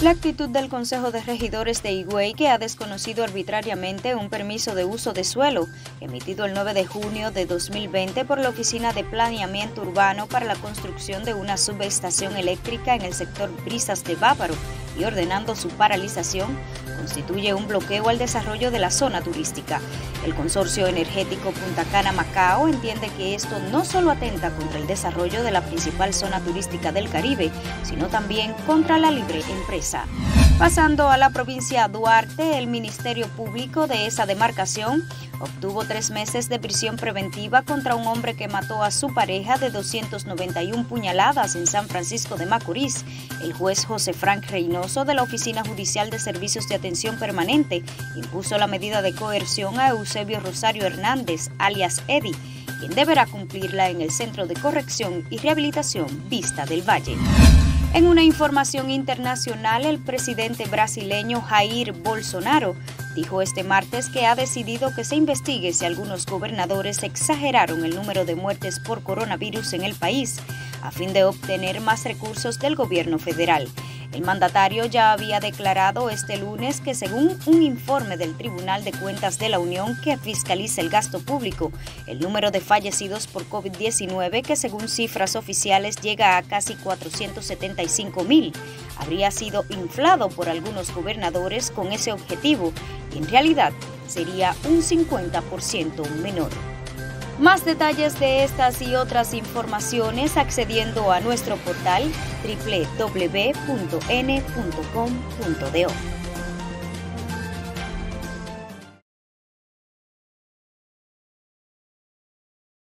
La actitud del Consejo de Regidores de Higüey, que ha desconocido arbitrariamente un permiso de uso de suelo emitido el 9 de junio de 2020 por la Oficina de Planeamiento Urbano para la construcción de una subestación eléctrica en el sector Brisas de Bávaro y ordenando su paralización, constituye un bloqueo al desarrollo de la zona turística. El consorcio energético Punta Cana Macao entiende que esto no solo atenta contra el desarrollo de la principal zona turística del Caribe, sino también contra la libre empresa. Pasando a la provincia Duarte, el Ministerio Público de esa demarcación obtuvo tres meses de prisión preventiva contra un hombre que mató a su pareja de 291 puñaladas en San Francisco de Macorís. El juez José Frank Reynoso de la Oficina Judicial de Servicios de Atención Permanente impuso la medida de coerción a Eusebio Rosario Hernández, alias Eddie, quien deberá cumplirla en el Centro de Corrección y Rehabilitación Vista del Valle. En una información internacional, el presidente brasileño Jair Bolsonaro dijo este martes que ha decidido que se investigue si algunos gobernadores exageraron el número de muertes por coronavirus en el país a fin de obtener más recursos del gobierno federal. El mandatario ya había declarado este lunes que según un informe del Tribunal de Cuentas de la Unión que fiscaliza el gasto público, el número de fallecidos por COVID-19, que según cifras oficiales llega a casi 475 mil, habría sido inflado por algunos gobernadores con ese objetivo y en realidad sería un 50% menor. Más detalles de estas y otras informaciones accediendo a nuestro portal www.n.com.do.